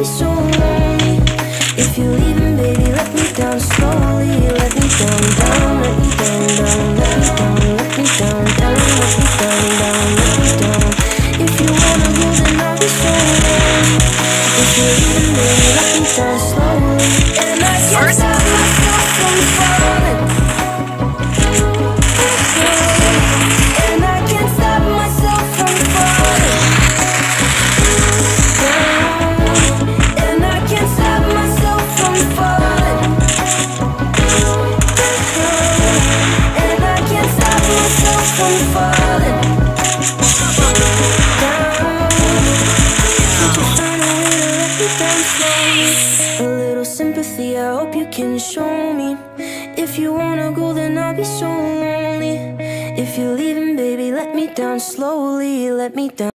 then I'll so lonely. If you're leaving baby let me down slowly. Let me down, down, let me down, down Let me down, let me down, down Let me down, down, let me down. If you wanna go then I'll be so lonely. If you're leaving baby let me down slowly. And I can't stop myself from I hope you can show me. If you wanna go, then I'll be so lonely. If you're leaving, baby, let me down slowly, let me down.